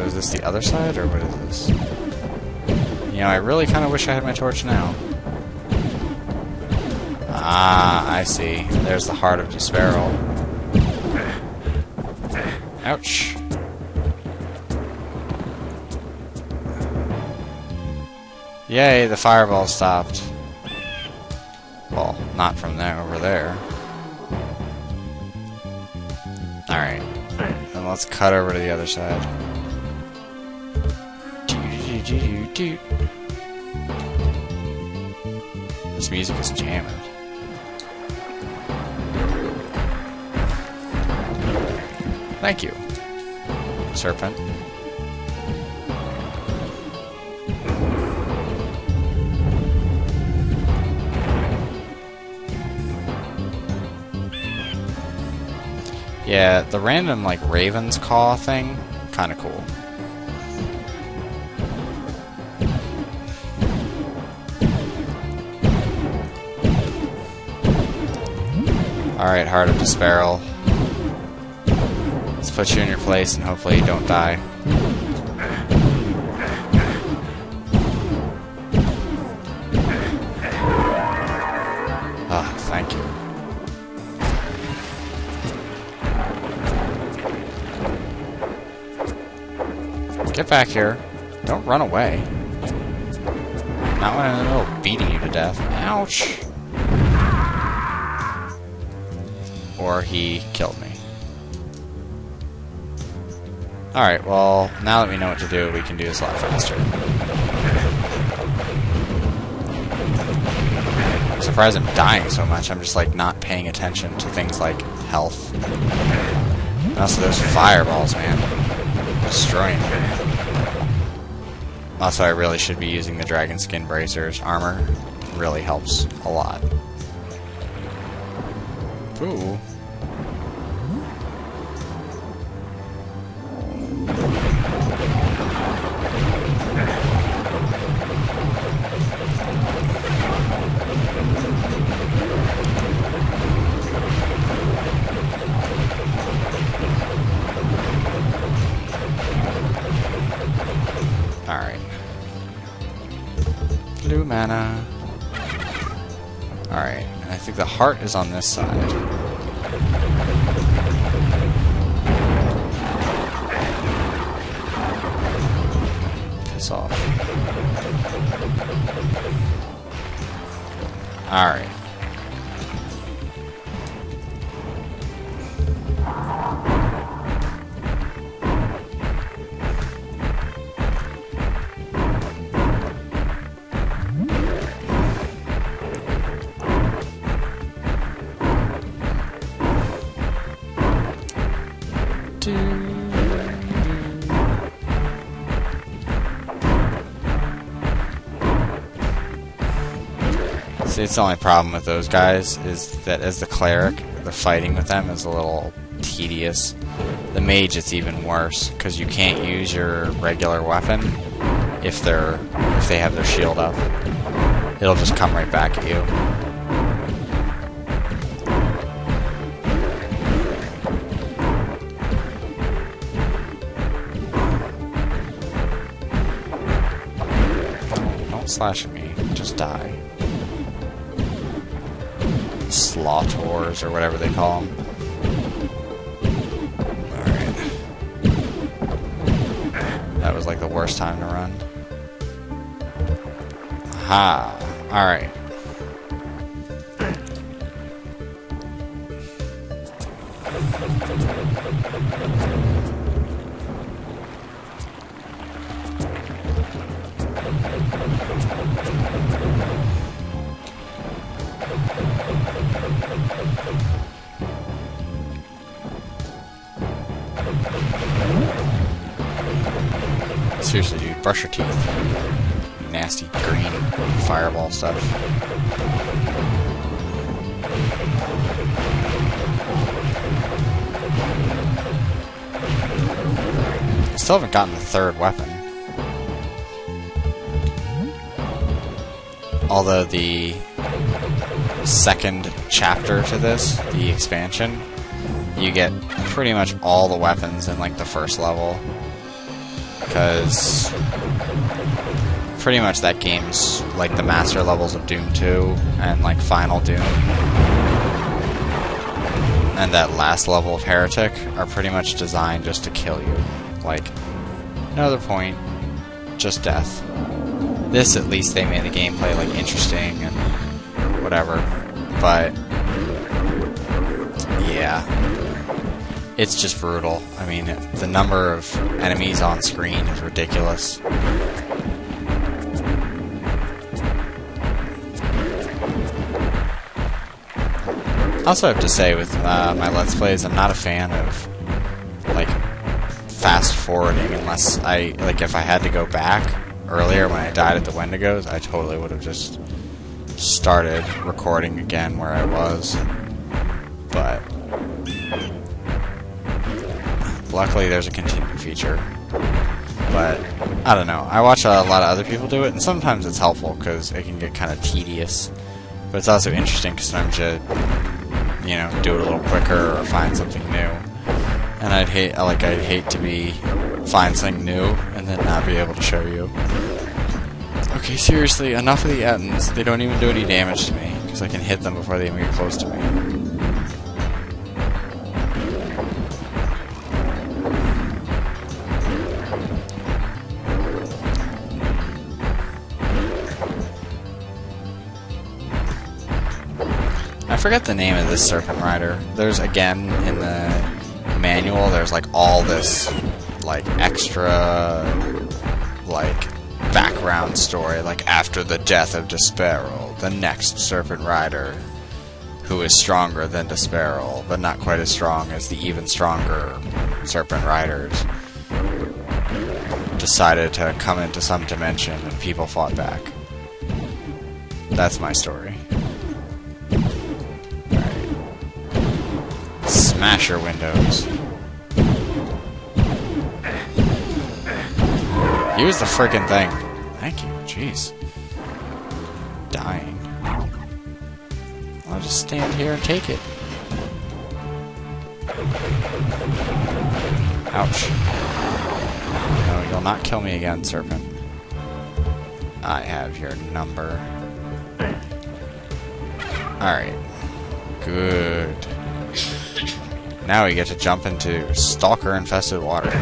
so is this the other side, or what is this? You know, I really kind of wish I had my torch now. Ah, I see. There's the Heart of D'Sparil. Ouch. Yay, the fireball stopped. Well, not from there, over there. Alright. Then let's cut over to the other side. This music is jamming. Thank you, Serpent. Yeah, the random, like, Raven's Caw thing, kinda cool. Alright, Heart of D'Sparil. Let's put you in your place and hopefully you don't die. Ah, thank you. Get back here. Don't run away. Not when middle of beating you to death. Ouch! Or he killed me. Alright, well, now that we know what to do, we can do this a lot faster. I'm surprised I'm dying so much. I'm just, like, not paying attention to things like health. And also, those fireballs, man. Destroying me. Also, I really should be using the Dragon Skin Bracers. Armor really helps a lot. Ooh. Alright. Blue mana. Alright, and I think the heart is on this side. Piss off. Alright. See, it's the only problem with those guys is that as the cleric, the fighting with them is a little tedious. The mage, it's even worse because you can't use your regular weapon if they're if they have their shield up. It'll just come right back at you. Don't slash me. Just die. Slaughters or whatever they call them. That was like the worst time to run. Ha. Alright. Seriously, dude, brush your teeth. Nasty green fireball stuff. I still haven't gotten the third weapon. Although the second chapter to this, the expansion, you get pretty much all the weapons in like the first level. Because pretty much that game's like the master levels of Doom 2 and like Final Doom. And that last level of Heretic are pretty much designed just to kill you. Like, no other point, just death. This, at least, they made the gameplay like interesting and whatever. But yeah, it's just brutal. I mean, the number of enemies on screen is ridiculous. also have to say with uh, my Let's Plays, I'm not a fan of, like, fast forwarding unless I, like, if I had to go back earlier when I died at the Wendigos, I totally would have just started recording again where I was. But, luckily there's a continue feature. But, I don't know. I watch a lot of other people do it, and sometimes it's helpful because it can get kind of tedious. But it's also interesting because sometimes you you know, do it a little quicker or find something new. And I'd hate, like, I'd hate to be, find something new and then not be able to show you. Okay, seriously, enough of the Ettins. They don't even do any damage to me, because I can hit them before they even get close to me. Forget the name of this Serpent Rider. There's, again, in the manual, there's, like, all this, like, extra, like, background story. Like, after the death of D'Sparil, the next Serpent Rider, who is stronger than D'Sparil, but not quite as strong as the even stronger Serpent Riders, decided to come into some dimension and people fought back. That's my story. Smash your windows. Use the freaking thing. Thank you. Jeez. Dying. I'll just stand here and take it. Ouch. No, you'll not kill me again, Serpent. I have your number. Alright. Good. Now we get to jump into stalker-infested water.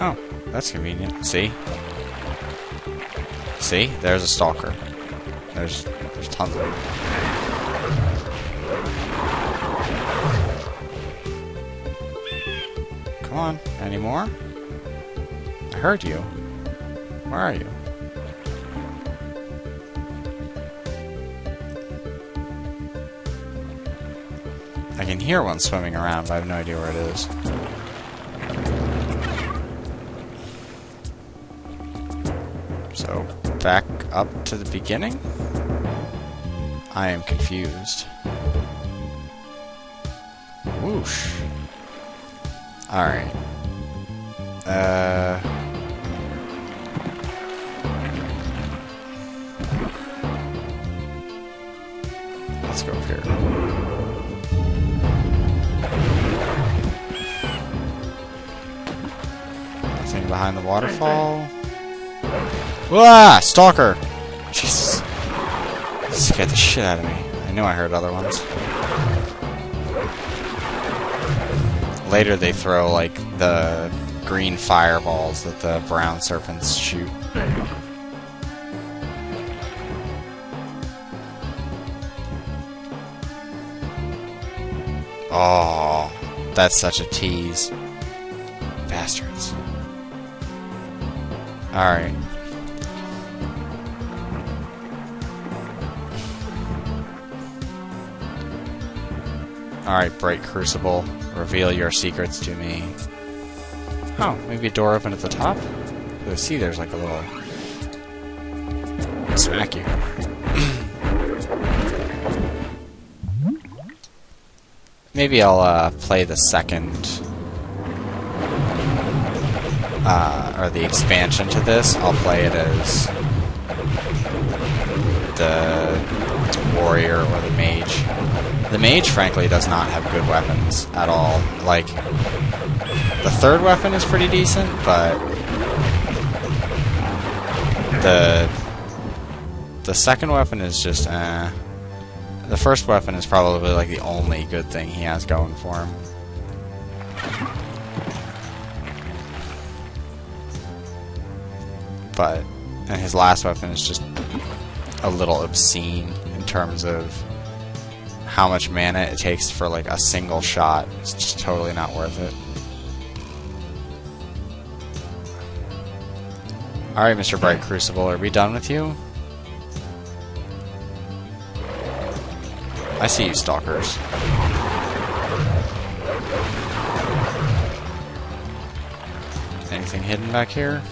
Oh, that's convenient. See? See? There's a stalker. There's there's tons of them. Come on, any more? I heard you. Where are you? Can hear one swimming around, but I have no idea where it is. So, back up to the beginning? I am confused. Whoosh. Alright. Uh... Let's go up here. Behind the waterfall. Ah! Stalker! Jesus. Scared the shit out of me. I knew I heard other ones. Later they throw, like, the green fireballs that the brown serpents shoot. Oh, that's such a tease. Bastards. Alright. Alright, Bright Crucible. Reveal your secrets to me. Oh, maybe a door open at the top? I see there's like a little... Smack you. maybe I'll uh, play the second uh, or the expansion to this, I'll play it as the warrior or the mage. The mage, frankly, does not have good weapons at all. Like, The third weapon is pretty decent, but the the second weapon is just eh. The first weapon is probably like the only good thing he has going for him. But and his last weapon is just a little obscene in terms of how much mana it takes for like a single shot. It's just totally not worth it. Alright, Mr. Bright Crucible, are we done with you? I see you, stalkers. Anything hidden back here?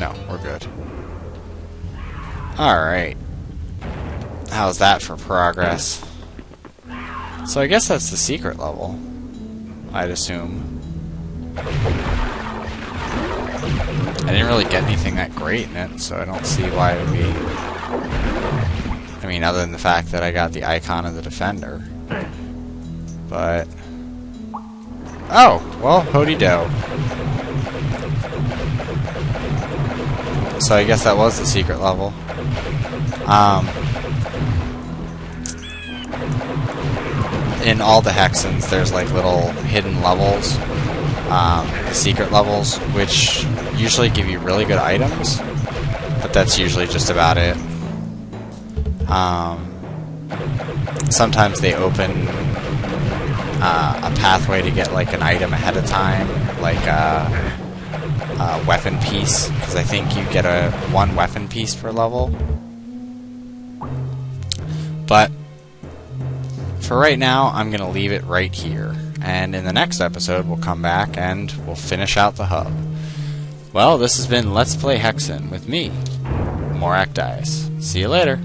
No, we're good. Alright. How's that for progress? So I guess that's the secret level. I'd assume. I didn't really get anything that great in it, so I don't see why it would be... I mean, other than the fact that I got the icon of the Defender. But... Oh! Well, Hody Do. So I guess that was the secret level. Um, in all the Hexens, there's like little hidden levels, um, secret levels, which usually give you really good items, but that's usually just about it. Um, sometimes they open uh, a pathway to get like an item ahead of time, like a, a weapon piece, because I think you get a one weapon piece per level. But for right now, I'm going to leave it right here. And in the next episode, we'll come back and we'll finish out the hub. Well, this has been Let's Play Hexen with me, Morakdais. See you later.